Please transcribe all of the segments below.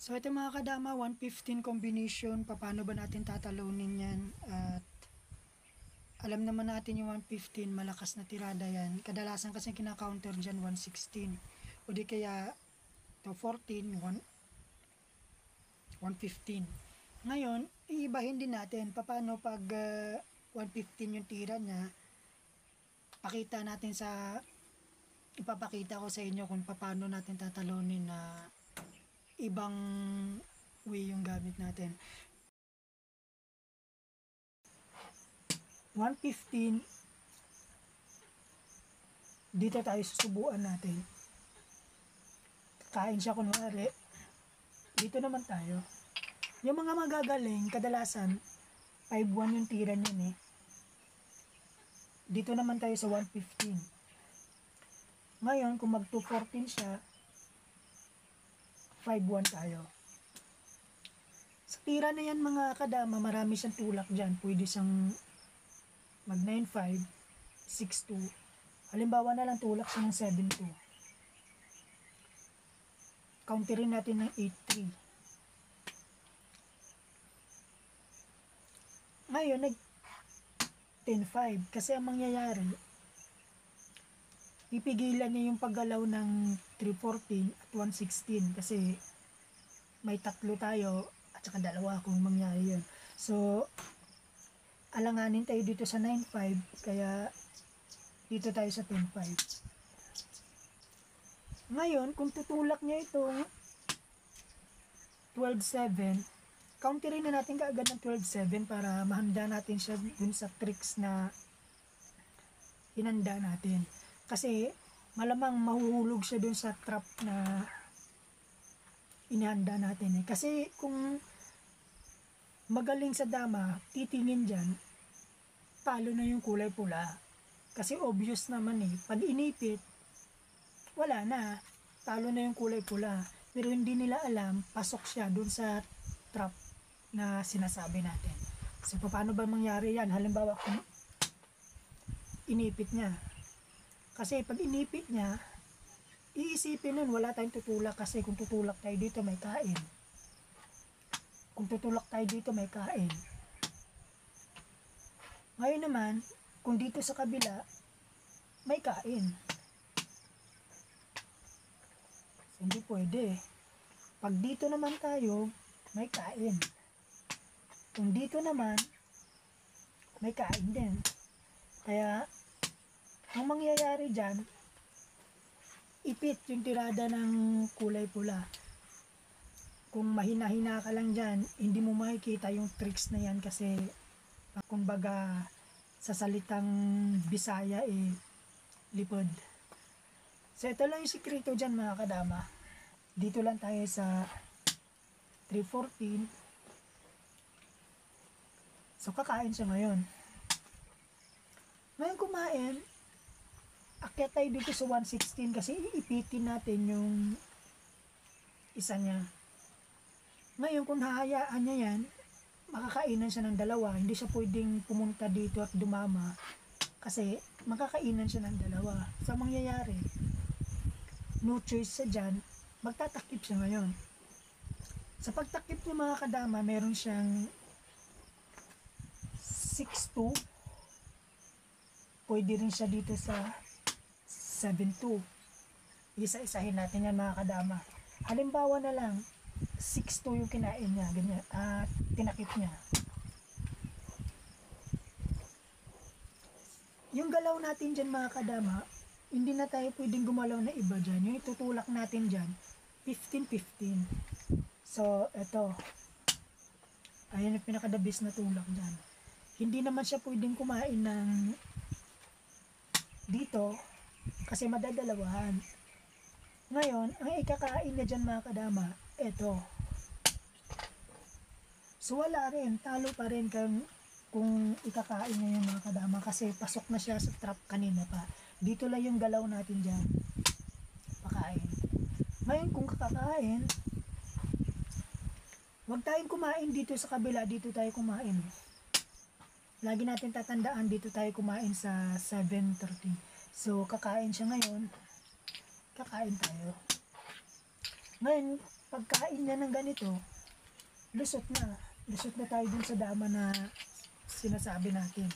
So ito mga kadama, 115 combination, paano ba natin tatalunin yan? At alam naman natin yung 115, malakas na tirada yan. Kadalasan kasi kina-counter dyan 116. O di kaya to 14, 1, 115. Ngayon, iibahin din natin paano pag ah, 115 yung tira niya. Pakita natin sa ipapakita ko sa inyo kung paano natin tatalunin na ibang way yung gamit natin. 115 dito tayo susubuan natin. Kain siya kunwari. Dito naman tayo. Yung mga magagaling, kadalasan, 5-1 yung tira niyan eh. Dito naman tayo sa 115. Ngayon, kung mag 214 siya, 5-1 tayo. Sa tira na yan mga kadama, marami siyang tulak dyan. Pwede siyang mag 9-5, 6-2. Halimbawa na lang tulak siya ng 7-2. Counterin natin ng 8-3. Ngayon, nag 10-5. Kasi ang mangyayari, pipigilan niya yung paggalaw ng 314 at 116 kasi may tatlo tayo at saka dalawa kung mangyari yun. So, alanganin tayo dito sa 9.5 kaya dito tayo sa 10.5. Ngayon, kung tutulak niya itong 12.7, counterin na natin kaagad ng 12.7 para mahanda natin siya dun sa tricks na hinanda natin. Kasi malamang mahuhulog siya dun sa trap na inihanda natin eh. Kasi kung magaling sa dama, titingin dyan, talo na yung kulay pula. Kasi obvious naman eh, pag inipit, wala na, talo na yung kulay pula. Pero hindi nila alam, pasok siya dun sa trap na sinasabi natin. So, paano ba mangyari yan? Halimbawa, kung inipit niya, kasi pag inipit niya, iisipin nun, wala tayong tutulak kasi kung tutulak tayo dito, may kain. Kung tutulak tayo dito, may kain. Ngayon naman, kung dito sa kabila, may kain. So, hindi pwede. Pag dito naman tayo, may kain. Kung dito naman, may kain din. Kaya, ang mangyayari dyan, ipit yung tirada ng kulay pula. Kung mahina-hina ka lang dyan, hindi mo makikita yung tricks na yan kasi kumbaga sa salitang Bisaya eh lipod. So ito lang yung sikreto dyan mga kadama. Dito lang tayo sa 314. So kakain siya ngayon. Ngayon kumain, akyat tayo dito sa 116 kasi iipitin natin yung isa niya. Ngayon, kung hahayaan niya yan, makakainan siya ng dalawa. Hindi siya pwedeng pumunta dito at dumama kasi makakainan siya ng dalawa. Sa mangyayari, no choice siya dyan, magtatakip siya ngayon. Sa pagtakip niya mga kadama, meron siyang 6'2". Pwede rin siya dito sa 7-2. Isa-isahin natin yan mga kadama. Halimbawa na lang, 6-2 yung kinain niya, ganyan, at tinakip niya. Yung galaw natin dyan mga kadama, hindi na tayo pwedeng gumalaw na iba dyan. Yung itutulak natin dyan, 15-15. So, eto. Ayan yung pinakadabis na tulak dyan. Hindi naman siya pwedeng kumain ng dito, kasi madadalawahan. Ngayon, ang ikakain na dyan mga kadama, eto. So wala rin, talo pa rin kung, kung ikakain niya yung mga kadama kasi pasok na siya sa trap kanina pa. Dito lang yung galaw natin dyan. Pakain. Ngayon kung kakakain, huwag tayong kumain dito sa kabila, dito tayo kumain. Lagi natin tatandaan, dito tayo kumain sa 7.30. So, kakain siya ngayon. Kakain tayo. Ngayon, pagkain niya ng ganito, lusot na. Lusot na tayo dun sa dama na sinasabi natin.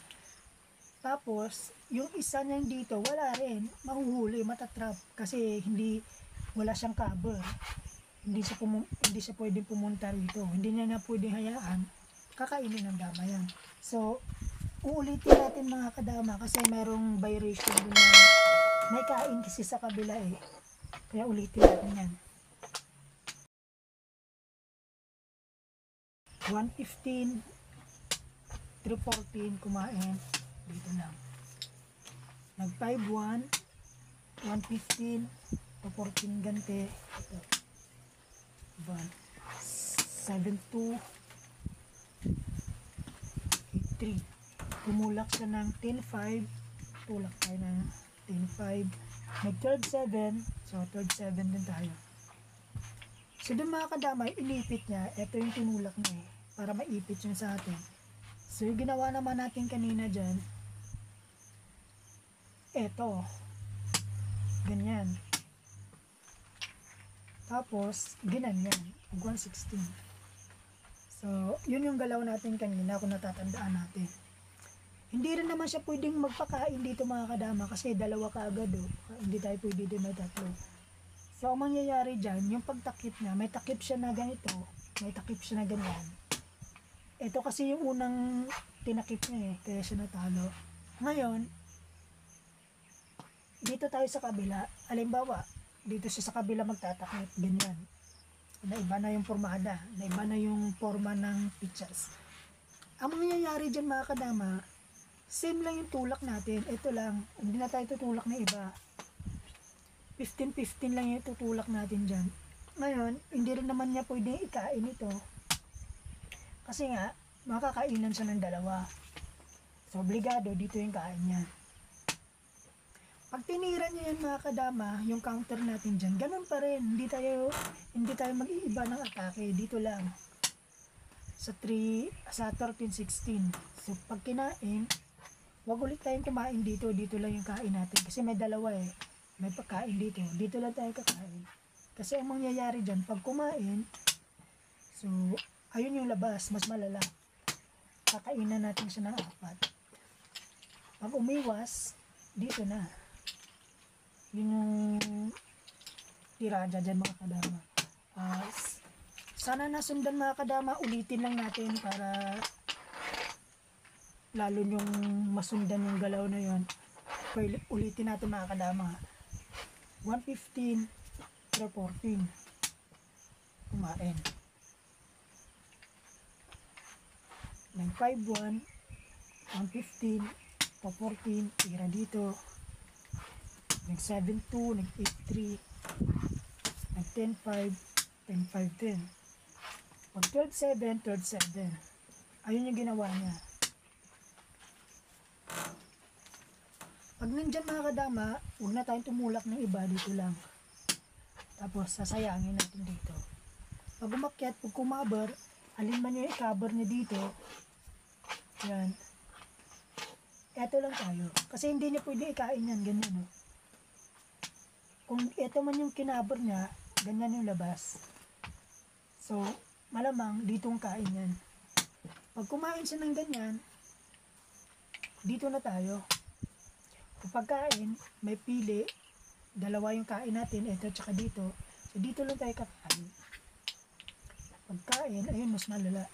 Tapos, yung isa niyan dito, wala rin. Mahuhuli, matatrap. Kasi hindi, wala siyang cover. Hindi siya, pumu- hindi siya pwedeng pumunta rito. Hindi niya na pwedeng hayaan. Kakainin ng dama yan. So, uulitin natin mga kadama kasi merong vibration dun na may kain kasi sa kabila eh. Kaya ulitin natin yan. 115 through 14 kumain dito lang. Nag 5-1 115 to 14 gante ito. 1 7-2 8-3 tumulak siya ng 10-5 tulak tayo ng 10-5 nag third 7 so third 7 din tayo. So dun mga kadamay inipit niya. Ito yung tinulak niya eh para maipit yun sa atin. So yung ginawa naman natin kanina dyan eto. Ganyan. Tapos ginanyan 116 so yun yung galaw natin kanina kung natatandaan natin hindi rin naman siya pwedeng magpakain dito mga kadama kasi dalawa ka agad oh. Hindi tayo pwede din tatlo. So ang mangyayari dyan, yung pagtakip niya, may takip siya na ganito, may takip siya na ganyan. Ito kasi yung unang tinakip niya eh, kaya siya natalo. Ngayon, dito tayo sa kabila, alimbawa, dito siya sa kabila magtatakip, ganyan. Naiba na yung formada, naiba na yung forma ng pitchas. Ang mangyayari dyan mga kadama, same lang yung tulak natin. Ito lang, hindi na tayo tutulak na iba. 15-15 lang yung tutulak natin dyan. Ngayon, hindi rin naman niya pwedeng ikain ito. Kasi nga, makakainan siya ng dalawa. So, obligado, dito yung kain niya. Pag tinira niya yan mga kadama, yung counter natin dyan, ganun pa rin. Hindi tayo, hindi tayo mag-iiba ng atake. Dito lang. Sa 3, sa 13-16. So, pag kinain, wag ulit tayong kumain dito. Dito lang yung kain natin. Kasi may dalawa eh. May pagkain dito. Dito lang tayo kakain. Kasi ang mangyayari dyan, pag kumain, so, ayun yung labas. Mas malala. Kakainan natin siya ng apat. Pag umiwas, dito na. Yun yung tirada dyan mga kadama. S- sana nasundan mga kadama, ulitin lang natin para lalo yung masundan yung galaw na yon ulitin natin mga kadama. 115 pero 14 kumain. 951 115 pa 14 tira dito. nag 72 nag 83 nag 105 105 din pag 12 7 12 7 ayun yung ginawa niya Pag nandyan mga kadama, huwag na tayong tumulak ng iba dito lang. Tapos sasayangin natin dito. Pag umakyat, pag kumabar, alin man yung i-cover niya dito, yan. Eto lang tayo. Kasi hindi niya pwede ikain yan, ganyan oh. Kung eto man yung kinabor niya, ganyan yung labas. So, malamang ditong kain yan. Pag kumain siya ng ganyan, dito na tayo. Kapag kain, may pili, dalawa yung kain natin, ito tsaka dito. So dito lang tayo kakain. Pagkain, ayun, mas malala.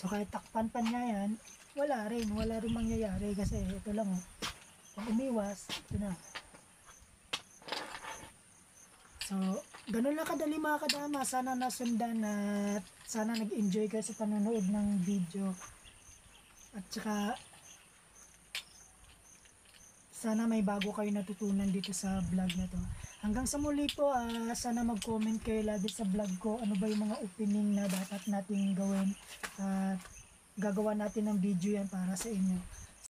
So kahit takpan pa niya yan, wala rin, wala rin mangyayari kasi ito lang oh. Pag umiwas, ito na. So, ganun lang kadali mga kadama. Sana nasundan at sana nag-enjoy kayo sa panonood ng video. At saka, sana may bago kayo natutunan dito sa vlog na to. Hanggang sa muli po, ah, sana mag-comment kayo lagi sa vlog ko. Ano ba yung mga opening na dapat nating gawin. At gagawa natin ng video yan para sa inyo.